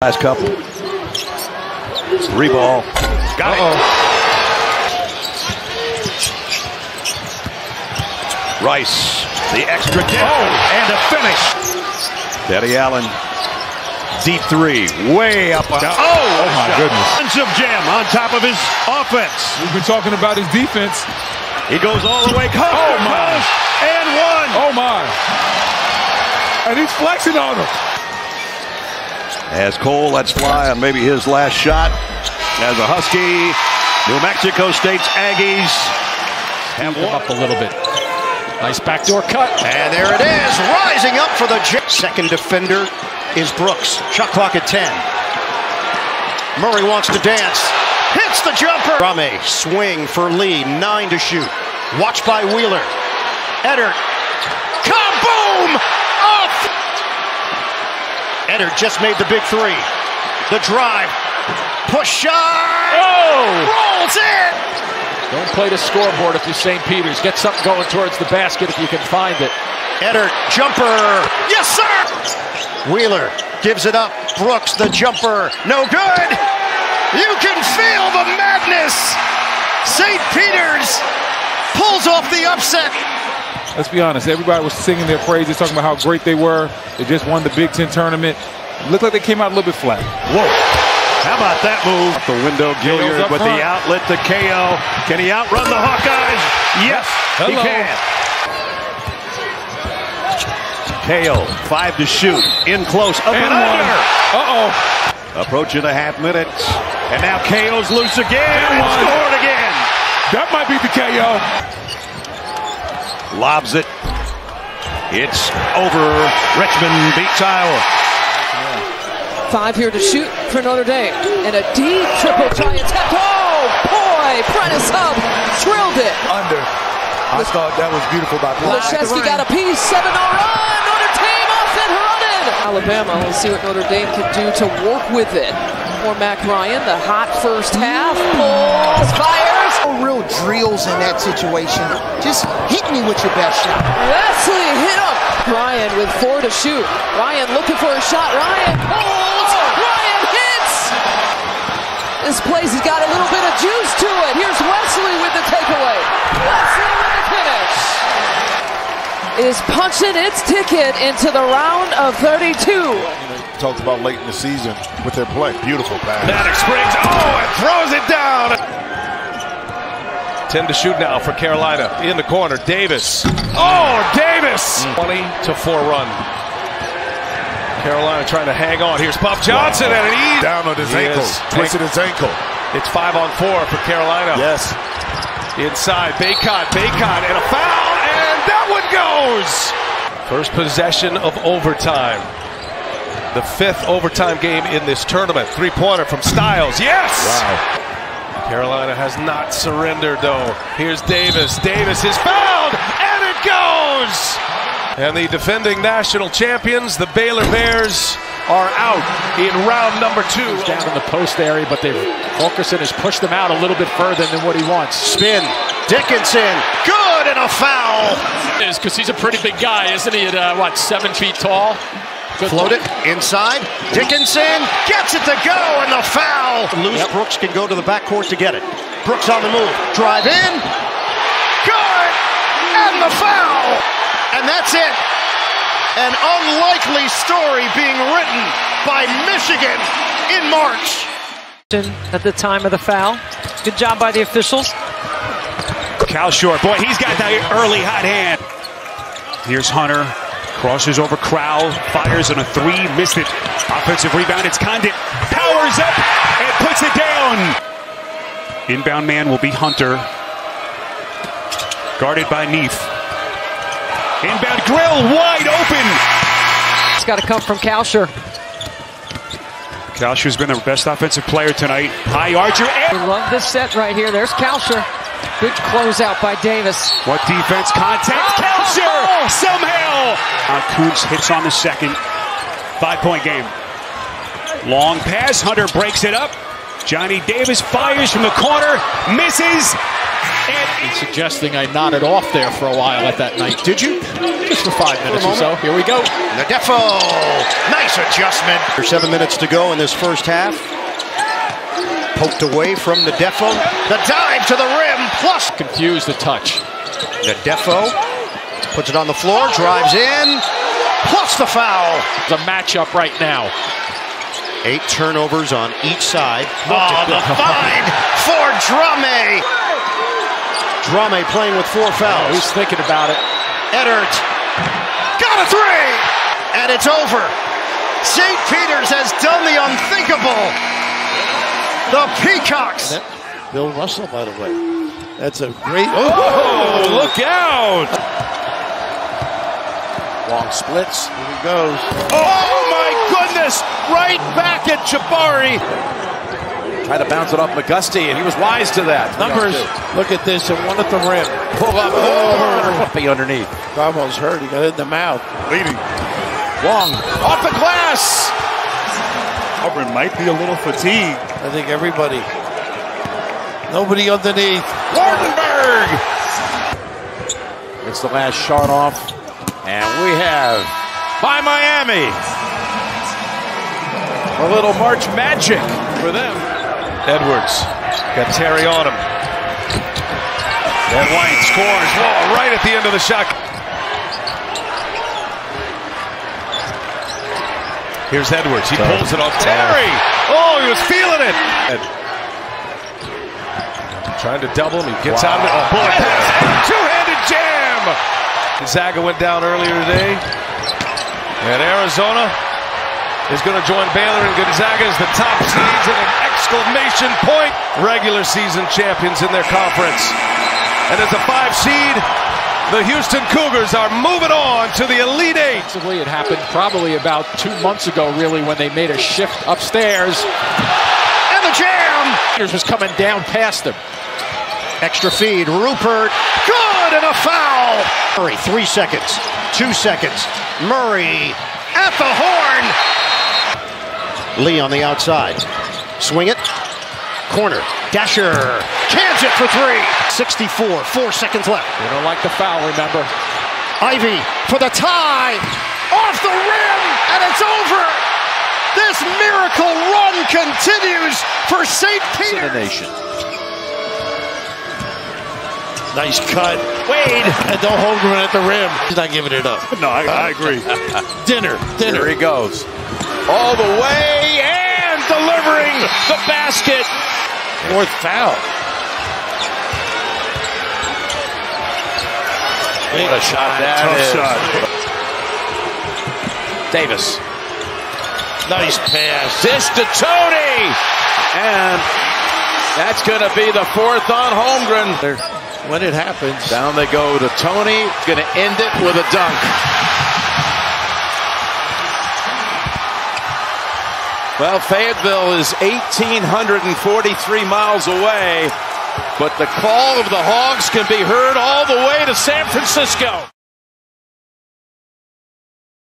Last couple. Three ball. Got Uh-oh. it. Rice, the extra dip, Oh. and a finish. Teddy Allen, deep three, way up. On, oh, Oh, my goodness. Tons of jam on top of his offense. We've been talking about his defense. He goes all the way, coast Oh, my. and one. Oh my. And he's flexing on him. As Cole lets fly on maybe his last shot as a Husky. New Mexico State's Aggies have him won. up a little bit. Nice backdoor cut. And there it is, rising up for the j- second defender is Brooks. Shot clock at 10. Murray wants to dance. Hits the jumper. Rame, swing for Lee, nine to shoot. Watched by Wheeler. Edert. Kaboom! Off! Edert just made the big three. The drive. Push shot. Oh! Rolls in. Don't play the scoreboard if you're St. Peter's. Get something going towards the basket if you can find it. Edert, jumper. Yes, sir. Wheeler gives it up. Brooks, the jumper. No good. You can feel the madness. St. Peter's pulls off the upset. Let's be honest. Everybody was singing their praises, talking about how great they were. They just won the Big Ten tournament. Looked like they came out a little bit flat. Whoa. How about that move? Up the window, Gilyard with front. the outlet to KO. Can he outrun the Hawkeyes? Yes, he can. KO, five to shoot, in close, up and, And one. under. Uh-oh. Approaching a half minute, and now KO's loose again, And and scored again. That might be the KO. Lobs it. It's over. Richmond beats Iowa. Five here to shoot for Notre Dame. And a deep triple try attempt. Oh, boy. Prentiss Hubb drilled it. under. I thought that was beautiful by Black. Laszewski got a piece. 7 0 run. Notre Dame off and running. Alabama, let's see what Notre Dame can do to work with it. Cormac Ryan, the hot first half. Pulls, fires. No real drills in that situation. Just hit me with your best shot. Leslie hit him. Ryan with four to shoot. Ryan looking for a shot. Ryan pulls. Ryan hits. This place has got a little bit of juice to it. Here's Wesley with the takeaway. Wesley with the finish. Is punching its ticket into the round of 32. talked about late in the season with their play. Beautiful pass. Maddox springs. Oh, and throws it down. 10 to shoot now for Carolina. In the corner, Davis. Oh, Davis! Mm. 20 to 4 run. Carolina trying to hang on. Here's Puff Johnson and an easy. Down on his He ankle. is. Twisted his ankle. It's 5 on 4 for Carolina. Yes. Inside, Bacot, Bacot, and a foul, and that one goes! First possession of overtime. The fifth overtime game in this tournament. Three pointer from Styles. Yes! Carolina has not surrendered, though. Here's Davis. Davis is fouled, and it goes! And the defending national champions, the Baylor Bears, are out in round number two. Down in the post area, but they've Fulkerson has pushed them out a little bit further than what he wants. Spin. Dickinson. Good and a foul. Is because he's a pretty big guy, isn't he? At uh, what, seven feet tall? Good Float it inside. Dickinson gets it to go and the foul. Loose Yep. Brooks can go to the backcourt to get it. Brooks on the move. Drive in. Good. And the foul. And that's it. An unlikely story being written by Michigan in March. at the time of the foul. Good job by the officials. Cal Short, boy, he's got that early hot hand. Here's Hunter, crosses over Crowl, fires on a three, missed it. Offensive rebound, it's Condit, powers up and puts it down. Inbound man will be Hunter, guarded by Neef. Inbound grill, wide open. It's got to come from Kalscheur. Kalscheur's been the best offensive player tonight. High Archer, We love this set right here. There's Kalscheur. Good closeout by Davis. What defense contact? Kalscheur somehow. Uh, Kunc hits on the second. Five point game. Long pass. Hunter breaks it up. Johnny Davis fires from the corner. Misses. And suggesting I nodded off there for a while at that night. Did you? Just for five minutes or so. Here we go. Ndefo, nice adjustment. There's seven minutes to go in this first half. Poked away from the Ndefo. The dive to the rim, plus Confused the touch. The Ndefo puts it on the floor, drives in, plus the foul. A matchup right now. Eight turnovers on each side. Oh, the find for Drame. Drame playing with four fouls. Oh, he's thinking about it. Edert got a three, and it's over. St. Peter's has done the unthinkable. The Peacocks. Bill Russell, by the way. That's a great. Oh, look out! Long splits. Here he goes. Oh my goodness! Right back at Jabari. Tried to bounce it off McGusty, and he was wise to that. Numbers. Look at this, and one at the rim. Pull up. Oh. Be underneath. Almost hurt. He got hit in the mouth. Leading. Long. Off the glass. Auburn might be a little fatigued. I think everybody. Nobody underneath. Waardenburg. It's the last shot off. And we have by Miami. A little March magic for them. Edwards got Terry on him. And White scores Whoa, right at the end of the shot. Here's Edwards. He pulls it off Terry. Oh, he was feeling it. And trying to double him. He gets out of it. Oh, bullet pass. Two-handed jam. Gonzaga went down earlier today. And Arizona is going to join Baylor and Gonzaga as the top seeds and an exclamation point regular season champions in their conference. And as a five seed, the Houston Cougars are moving on to the Elite Eight. It happened probably about two months ago, really, when they made a shift upstairs. And the jam. Peters was coming down past them. Extra feed. Rupert. Good and a foul. Murray, three seconds. Two seconds. Murray at the horn. Lee on the outside. Swing it. Corner. Dasher. Cans it for three. 64. Four seconds left. They don't like the foul, remember. Ivey for the tie. Off the rim. And it's over. This miracle run continues for St. Peter. Nation. Nice cut. Wade. And no Holmgren at the rim. He's not giving it up. No, I, I agree. Dinner. Dinner. Here he goes. All the way and delivering the basket. Fourth foul. What a shot that Tough is. shot. Davis. Nice pass. This to Tony. And that's going to be the fourth on Holmgren. When it happens. Down they go to Tony. Going to end it with a dunk. Well, Fayetteville is 1,843 miles away, but the call of the Hogs can be heard all the way to San Francisco.